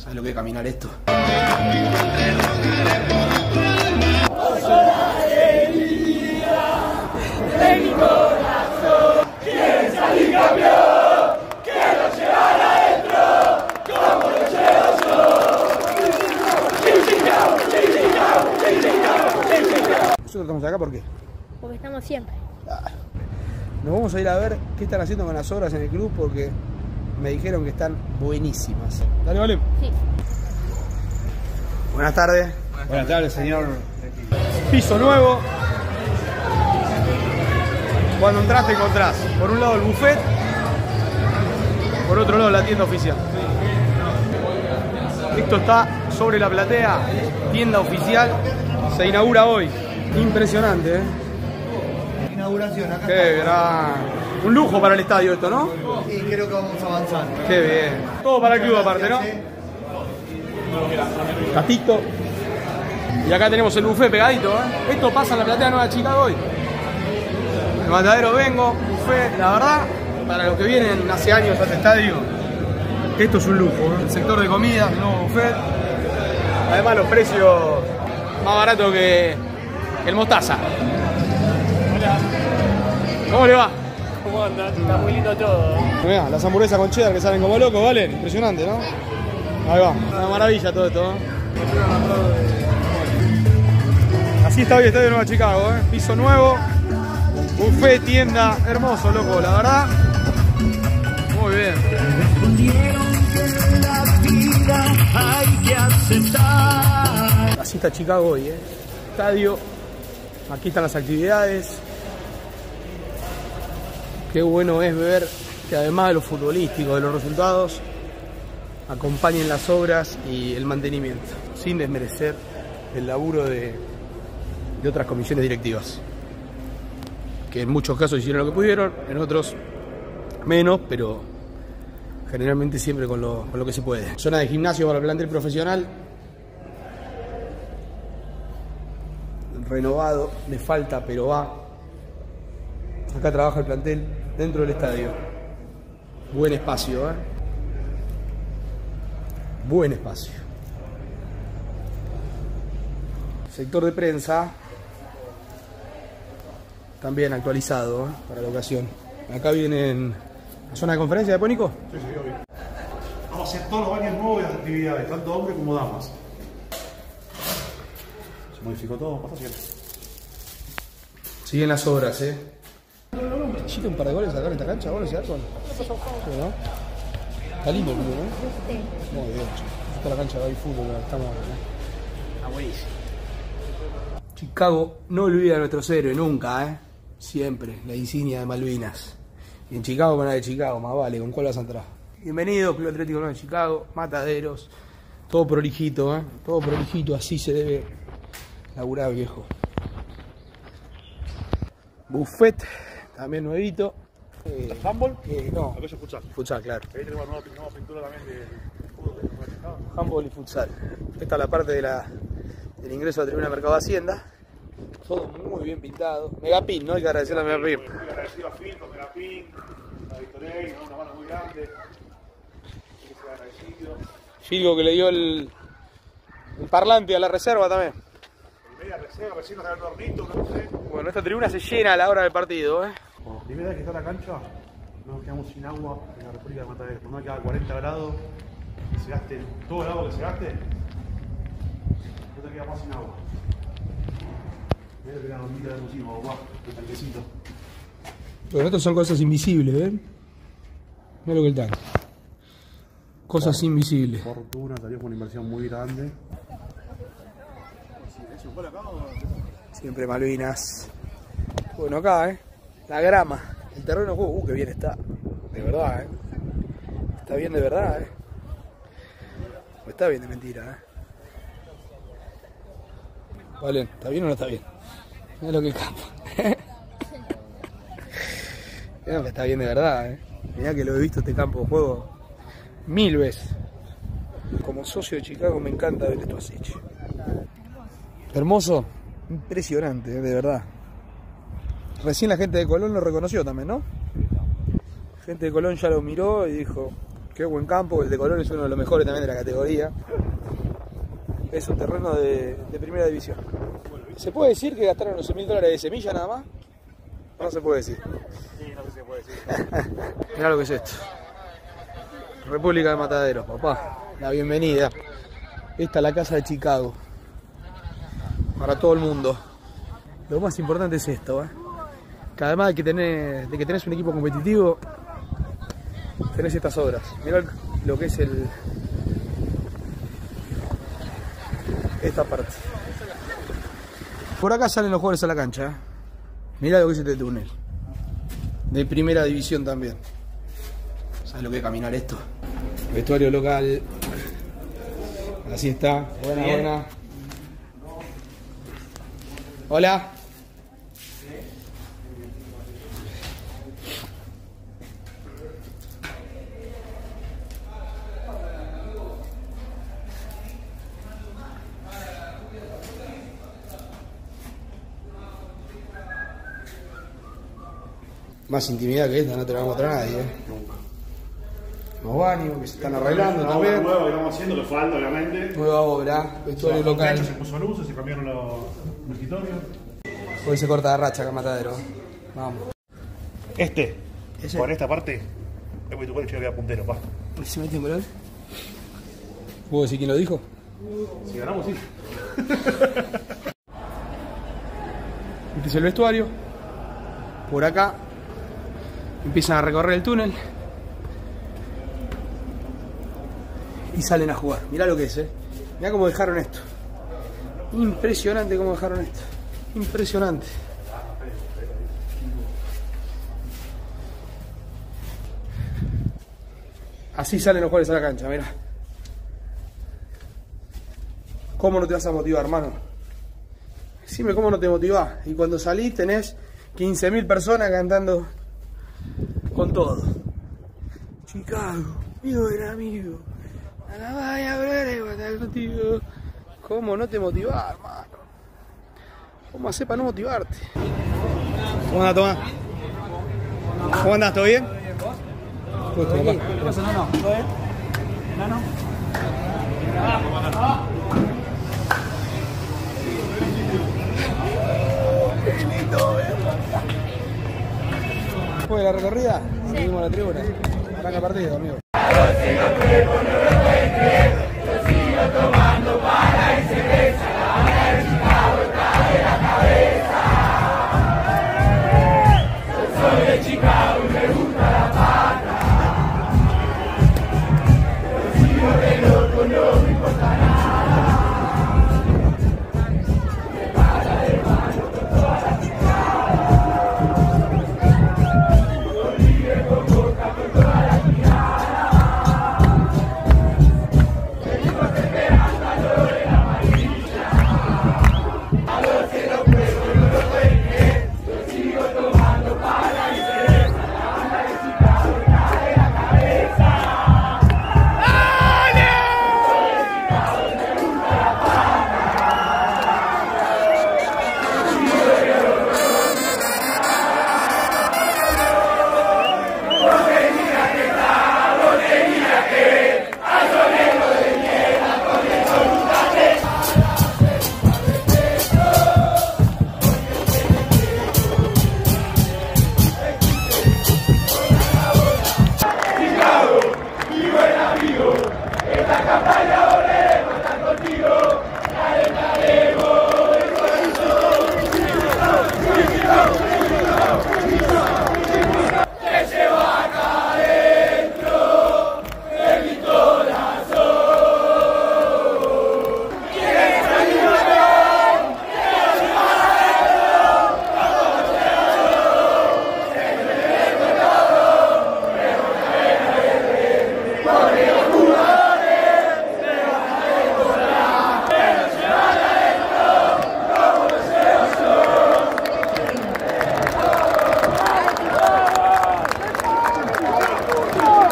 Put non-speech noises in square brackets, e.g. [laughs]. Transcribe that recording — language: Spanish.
¿Sabes lo que es caminar esto? Nosotros estamos acá porque Porque estamos siempre. nos vamos a ir a ver qué están haciendo con las obras en el club porque me dijeron que están buenísimas. Dale, vale. Sí. Buenas tardes. Buenas tardes, señor. Piso nuevo. Cuando entras te encontrás por un lado el buffet, por otro lado la tienda oficial. Esto está sobre la platea, tienda oficial, se inaugura hoy. Impresionante, ¿eh? Inauguración acá. Qué gran. Un lujo para el estadio esto, ¿no? Y creo que vamos avanzando. Qué bien. Todo para el club aparte, ¿no? Castito. Y acá tenemos el buffet pegadito, ¿eh? Esto pasa en la platea Nueva Chicago hoy. El matadero vengo, buffet, la verdad, para los que vienen hace años a este estadio, esto es un lujo, ¿eh? El sector de comidas, el nuevo buffet. Además los precios más baratos que el mostaza. ¿Cómo le va? ¿Cómo andas? Está muy lindo todo. Mirá, las hamburguesas con cheddar que salen como locos, ¿vale? Impresionante, ¿no? Ahí va, una maravilla todo esto, ¿eh? Así está hoy el Estadio de Nueva Chicago, ¿eh? Piso nuevo, buffet, tienda, hermoso, loco, la verdad. Muy bien. Así está Chicago hoy, ¿eh? Estadio, aquí están las actividades, Qué bueno es ver que además de lo futbolístico, de los resultados, acompañen las obras y el mantenimiento, sin desmerecer el laburo de, de otras comisiones directivas, que en muchos casos hicieron lo que pudieron, en otros menos, pero generalmente siempre con lo, con lo que se puede. Zona de gimnasio para el plantel profesional, renovado, le falta, pero va. Acá trabaja el plantel dentro del estadio. Buen espacio, ¿eh? Buen espacio. Sector de prensa. También actualizado ¿eh? para la ocasión. Acá vienen la zona de conferencia de Pónico. Sí, sí, obvio. Vamos a hacer todos los baños nuevos y las actividades, tanto hombres como damas. Se modificó todo, pasa siempre. Siguen las obras, ¿eh? Chile un par de goles acá en esta cancha, goles de Arcon. Sí, ¿no? Está lindo el club, ¿no? Muy bien. Esta es la cancha de ahí fútbol, estamos Está buenísimo. Chicago no olvida a nuestros héroes nunca, ¿eh? Siempre, la insignia de Malvinas. Y en Chicago con la de Chicago, más vale, ¿con cuál vas a entrar? Bienvenido, Club Atlético Nuevo de Chicago, Mataderos, todo prolijito, ¿eh? Todo prolijito, así se debe laburar, viejo. Buffet, también nuevito. Eh, ¿Handball? eh, no, es futsal. futsal, claro. Ahí tenemos nueva, nueva pintura también de. Handball y futsal. Esta es la parte de la, del ingreso a la tribuna Mercado Hacienda. Todo muy bien pintado. Megapin, ¿no? Hay que agradecerle a Megapin. Muy agradecido a Phil, con Megapin, a Victorey, una mano muy grande. Hay que le dio el, el parlante a la reserva también. Media reserva, recién nos el hornito, no sé. Bueno, esta tribuna se llena a la hora del partido, ¿eh? Primera vez que está la cancha, nos quedamos sin agua en la República de Mataderos. Por no que haga 40 grados, que se gaste todo el agua que se gaste, no te queda más sin agua. Mira que la bombita de pusimos, guau, el tanquecito. Bueno, estas son cosas invisibles, ¿eh? Mira lo que el tanque. Cosas invisibles. Fortuna, salió con una inversión muy grande. Siempre Malvinas. Bueno, acá, ¿eh? La grama. El terreno de juego. Uh, qué bien está. De verdad, ¿eh? Está bien de verdad, ¿eh? O está bien de mentira, ¿eh? Vale, ¿está bien o no está bien? Mira lo que campo. [laughs] Mira que está bien de verdad, ¿eh? Mirá que lo he visto este campo de juego mil veces. Como socio de Chicago me encanta ver esto así. Hermoso. Impresionante, eh, de verdad. Recién la gente de Colón lo reconoció también, ¿no? Gente de Colón ya lo miró y dijo, qué buen campo, el de Colón es uno de los mejores también de la categoría. Es un terreno de, de primera división. ¿Se puede decir que gastaron 11 mil dólares de semilla nada más? No se puede decir. Sí, no sé si se puede decir. [laughs] Mirá lo que es esto. República de Mataderos, papá. La bienvenida. Esta es la casa de Chicago. Para todo el mundo. Lo más importante es esto, ¿eh? Que además de que tenés, de que tenés un equipo competitivo, tenés estas obras. Mirá lo que es el. Esta parte. Por acá salen los jugadores a la cancha, ¿eh? Mirá lo que es este túnel. De primera división también. ¿Sabes lo que es caminar esto? Vestuario local. Así está. Buena, buena. Hola. Más intimidad que esta no te la va a mostrar nadie. ¿eh? Los baños que se están arreglando La obra también. nueva que estamos haciendo, que falta obviamente. Nueva obra, vestuario Se local. puso luz, se cambiaron los, los escritorios. Hoy se corta la racha acá Matadero. Vamos. Este, Ese. por esta parte, es porque tu coche queda puntero, pa. ¿Y se metió en gol? ¿Puedo decir quién lo dijo? Si ganamos, sí. [laughs] Este es el vestuario. Por acá empiezan a recorrer el túnel. Y salen a jugar. Mirá lo que es, eh. Mirá cómo dejaron esto. Impresionante cómo dejaron esto. Impresionante. Así salen los jugadores a la cancha, mirá. ¿Cómo no te vas a motivar, hermano? Decime cómo no te motivás. Y cuando salís tenés 15.000 personas cantando con todo. Chicago, mi buen amigo. A la vaya estar contigo. ¿Cómo no te motivás, hermano? ¿Cómo hacer para no motivarte? ¿Cómo andás, Tomás? ¿Cómo andás? ¿Todo bien? Justo, papá. ¿Qué pasa, Nano? ¿Todo bien? ¿Nano? después de la recorrida, sí. a la tribuna. Arranca partido, amigo.